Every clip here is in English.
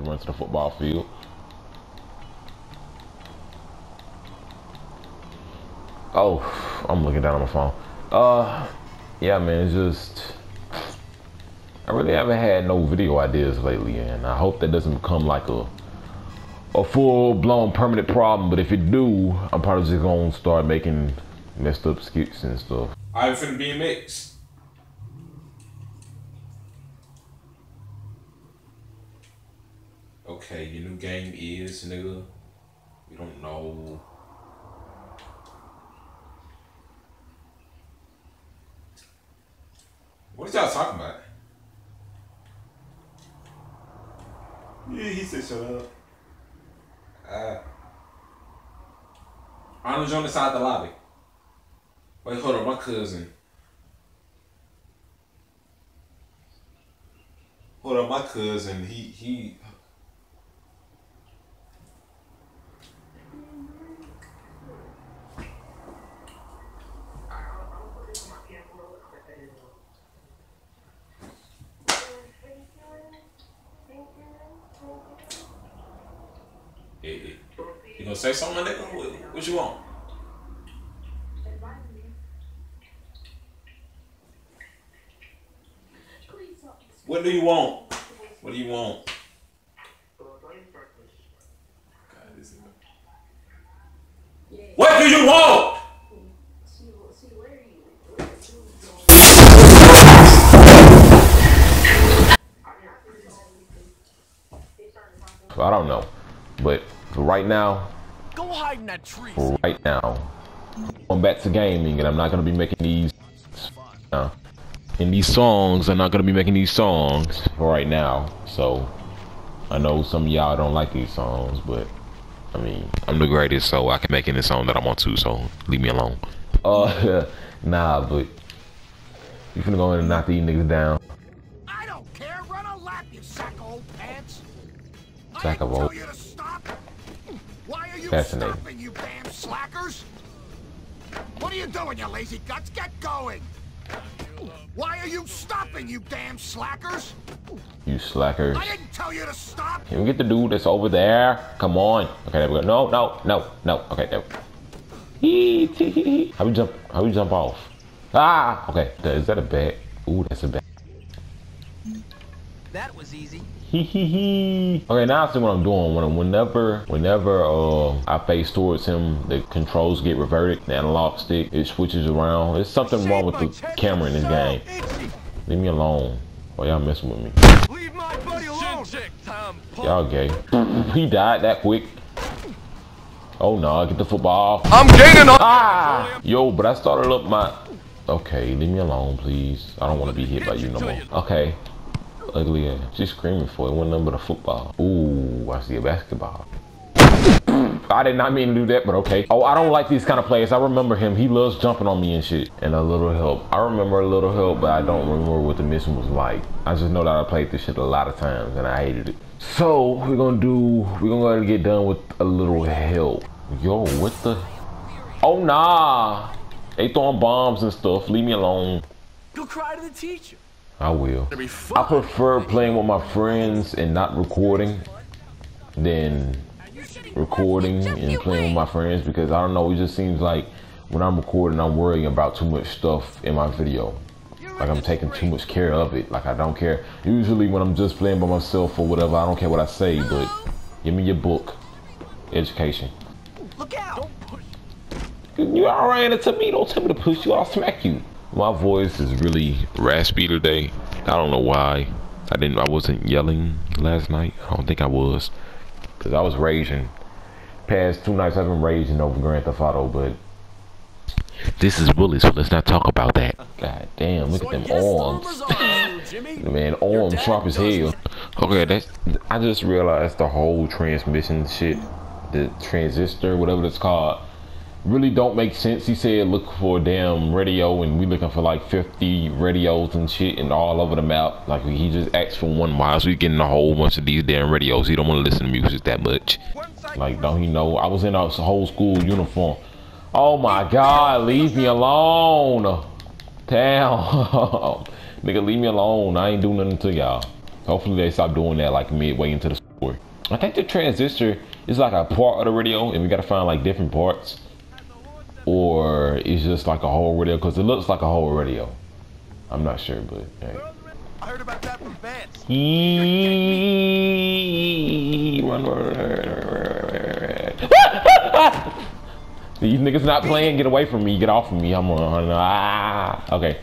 onto the football field. Oh, I'm looking down on my phone. Uh, yeah, man, it's just I really haven't had no video ideas lately, and I hope that doesn't become like a a full blown permanent problem. But if it do, I'm probably just gonna start making messed up skits and stuff. I'm finna be. Okay, your new game is nigga. We don't know. What y'all talking about? Yeah, he said shut up. Uh, Arnold's on the side of the lobby. Wait, hold on, my cousin. Hold on, my cousin. He he. Gonna say something, nigga? What, what you want? What do you want? What do you want? What do you want? I don't know, but right now, Go hide in that tree. for right now, I'm back to gaming, and I'm not gonna be making these. Uh, in these songs, I'm not gonna be making these songs for right now. So I know some of y'all don't like these songs, but I mean, I'm the greatest, so I can make any song that I want to. So leave me alone. Uh, nah, but you finna go in and knock these niggas down. I don't care. Run a lap, you sack of old pants. Sack of didn't old- Fascinating. stopping, you damn slackers? What are you doing, you lazy guts? Get going. Why are you stopping, you damn slackers? You slackers. I didn't tell you to stop. Can we get the dude that's over there? Come on. Okay, there we go. No, no, no, no. Okay, there. Hee, hee. How we jump? How we jump off? Ah. Okay. Is that a bat? Ooh, that's a bat. That was easy. Hee hee hee. Okay, now I see what I'm doing. When, whenever, whenever uh, I face towards him, the controls get reverted. The analog stick it switches around. There's something wrong with the camera in this game. Leave me alone. Why y'all messing with me? Leave my buddy alone. Y'all gay. he died that quick. Oh no, I get the football. I'm gaining on. Ah! Yo, but I started up my. Okay, leave me alone, please. I don't want to be hit by you no more. Okay. Ugly ass. She's screaming for it. One number of football. Ooh, I see a basketball. I did not mean to do that, but okay. Oh, I don't like these kind of players. I remember him. He loves jumping on me and shit. And a little help. I remember a little help, but I don't remember what the mission was like. I just know that I played this shit a lot of times and I hated it. So we're gonna do. We're gonna go ahead and get done with a little help. Yo, what the? Oh nah. They throwing bombs and stuff. Leave me alone. Go cry to the teacher. I will. I prefer playing with my friends and not recording than recording and playing with my friends because I don't know, it just seems like when I'm recording, I'm worrying about too much stuff in my video. Like I'm taking too much care of it. Like I don't care. Usually when I'm just playing by myself or whatever, I don't care what I say, but give me your book. Education. Look out. You all ran into me. Don't tell me to push you. I'll smack you. My voice is really raspy today. I don't know why. I didn't. I wasn't yelling last night. I don't think I was, cause I was raging. Past two nights I've been raging over Grand Theft Auto, but this is Bully, so let's not talk about that. God damn! Look So at them guess arms. rumors are. Man, arms sharp as hell. Okay, that's. I just realized the whole transmission shit, the transistor, whatever it's called, really don't make sense. He said look for damn radio, and we looking for like 50 radios and shit, and all over the map. Like he just asked for one mile, so we getting a whole bunch of these damn radios. He don't want to listen to music that much. Like, don't he know? I was in a whole school uniform. Oh my God, leave me alone. Damn. Nigga, leave me alone. I ain't doing nothing to y'all. Hopefully they stop doing that like midway into the story. I think the transistor is like a part of the radio, and we gotta find like different parts, or it's just like a whole radio because it looks like a whole radio. I'm not sure, but. Hey. I heard about that from Vance. These niggas not playing. Get away from me. Get off of me. I'm on. Ah. Okay.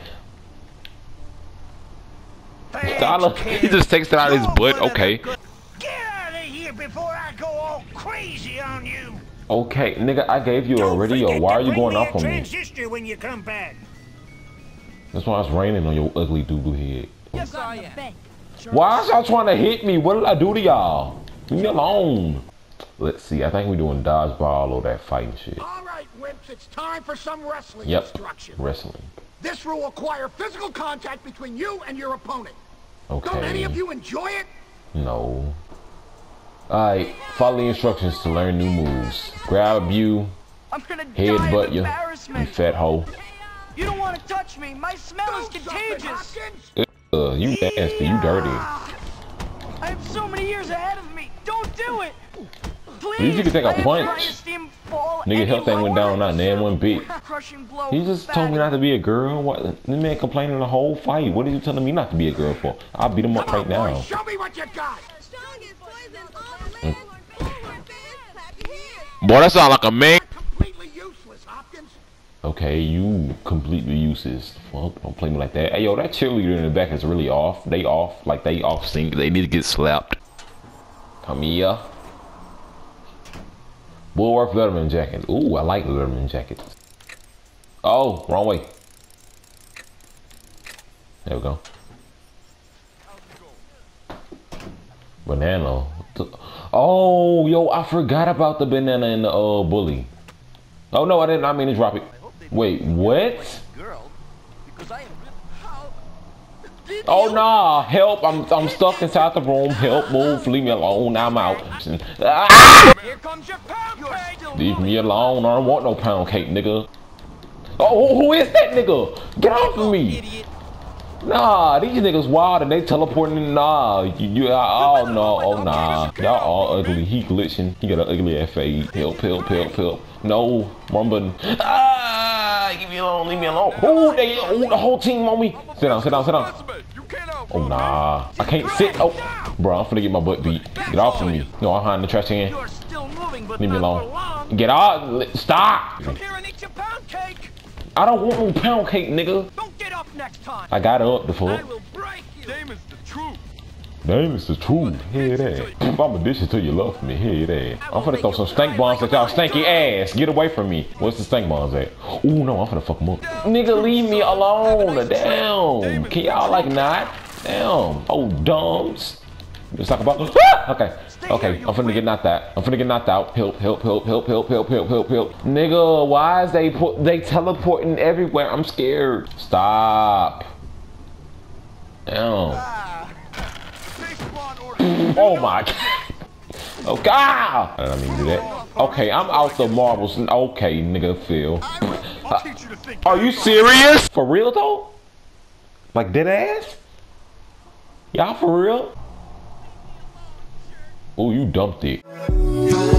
Dollar. He just takes it out of his butt. Okay. Get out of here before I go all crazy on you. Okay, nigga. I gave you a radio. Why are you going off on me? When you come back. That's why it's raining on your ugly doo-doo head. Yes, I am. Why is y'all trying to hit me? What did I do to y'all? Leave me alone. Let's see. I think we're doing dodgeball or that fighting shit. All right, wimps, it's time for some wrestling Yep. instruction. Wrestling. This will require physical contact between you and your opponent. Okay. Don't any of you enjoy it? No. Alright. Follow the instructions to learn new moves. Grab you. I'm gonna die Headbutt you. You fat hoe. You don't want to touch me. My smell is contagious. Uh, you nasty. You dirty. I have so many years ahead of me. Don't do it. Please. least you can take a I punch. tried to see him fall Nigga, health thing went down not nan one beat. He just told me not to be a girl. What? This man complaining the whole fight. What are you telling me not to be a girl for? I'll beat him up Come right on, boy, now. show me what you got! Boy, that sound like a man. Completely useless, Hopkins. Okay, you completely useless. Fuck, don't play me like that. Hey, yo, that cheerleader in the back is really off. They off, like they off sync. They need to get slapped. Come here. Bullworth Letterman jacket. Ooh, I like Letterman jackets. Oh, wrong way. There we go. Banana. Oh, yo, I forgot about the banana and the uh, bully. Oh no, I didn't. I mean to drop it. Wait, what? Girl, because I am. Oh nah, help! I'm I'm stuck inside the room. Help, move, leave me alone. I'm out. Ah! Here comes your pound cake. Leave me alone. I don't want no pound cake, nigga. Oh, who- who is that nigga? Get off of me! Nah, these niggas wild and they teleporting. Nah, you, you oh no, oh nah. Y'all all ugly. He glitching. He got an ugly ass fade. Help, help, help, help. No, button. Ah, leave me alone, leave me alone. Oh, they, the whole team on me. Sit down, sit down, sit down. Oh nah, I can't sit. Oh, bro, I'm finna get my butt beat. Get off of me. No, I'm hiding the trash can. You're still moving, Leave me alone. Get out. Stop. Come here and eat your pound cake. I don't want no pound cake, nigga. Don't get up next time. I got up the I fuck. will break you. Name is the truth. Damn, it's the truth. Hear that? I'm a dish till you love me. Hear that? I'm finna throw some stank bombs at y'all stanky ass. Get away from me. Where's the stank bombs at? Ooh, no, I'm finna fuck them up. Nigga, leave me alone. Damn. Can y'all like not? Damn. Oh, dumbs. Let's talk about. Ah! Okay. Okay, I'm finna get knocked out. I'm finna get knocked out. Help, help, help, help, help, help, help, help, help. Nigga, why is they put they teleporting everywhere? I'm scared. Stop. Damn. Oh my god. Oh god. I didn't mean to do that. Okay, I'm out the marbles. Okay, nigga, Phil. I'll teach you to think. Are you serious? For real though? Like dead ass? Y'all for real? Oh, you dumped it.